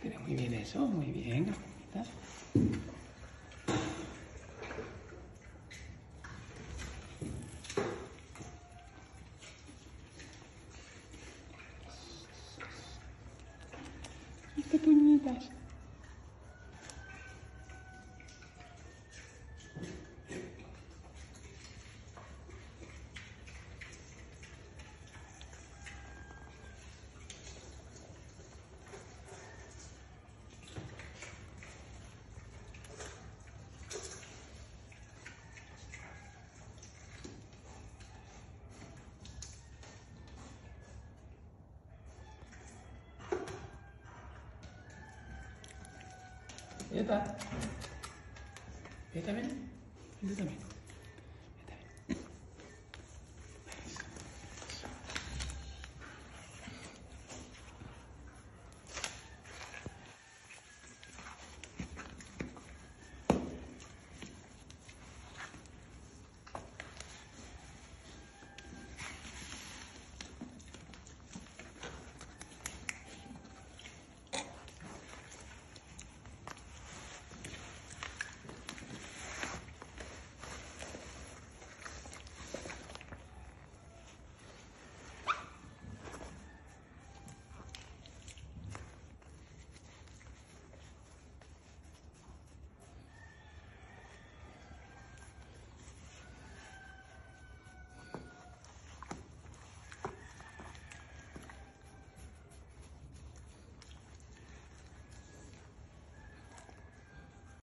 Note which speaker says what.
Speaker 1: Queda muy bien eso, muy bien. 適に出して。ඒ තමයි. ඒ තමයි.